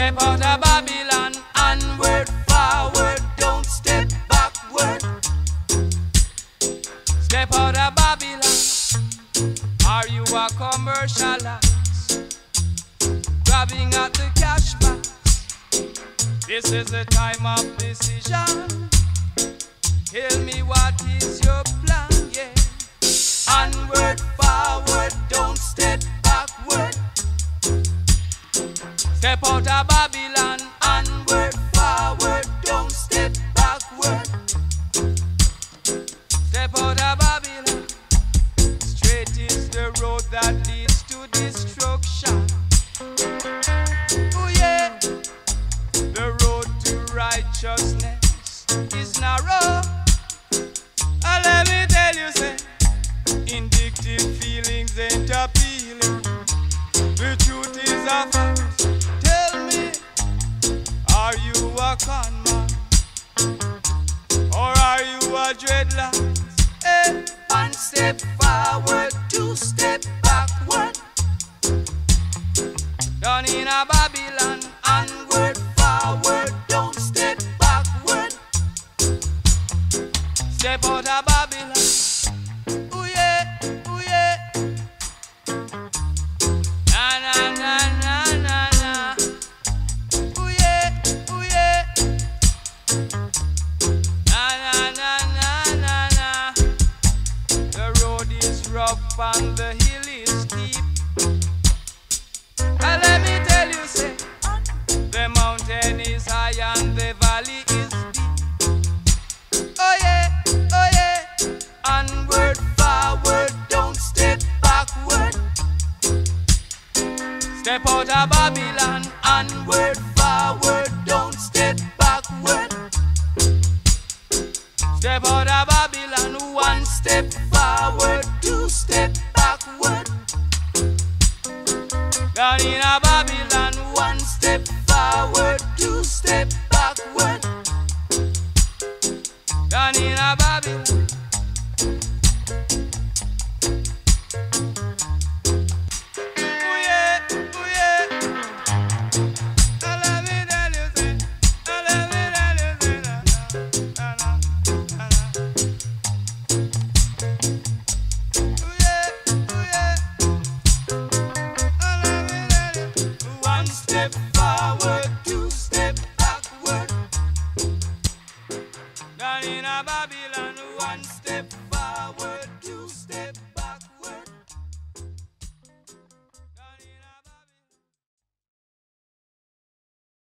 Step out of Babylon. Onward, forward. Don't step backward. Step out of Babylon. Are you a commercialist? Grabbing at the cash box. This is the time of decision. Tell me what is your plan, yeah. Onward, forward, don't step backward. Step out of Babylon. Onward, forward, don't step backward. Step out of Babylon. Straight is the road that leads to destruction. Oh yeah, the road to righteousness is narrow. Ah, let me tell you, say, indictive feelings ain't appealing. The truth is a con man or are you a dreadlock? Eh, one step forward, two step backward. Down in a Babylon, onward, forward, don't step backward. Step out of Babylon. And the hill is steep. And let me tell you, say, the mountain is high and the valley is deep. Oh yeah, oh yeah. Onward, forward, don't step backward. Step out of Babylon. Onward, forward, don't step backward. Step out of Babylon, one step forward, Down in a Babylon, one step forward, two step backward. Down in a Babylon. In a Babylon,